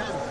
had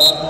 Gracias.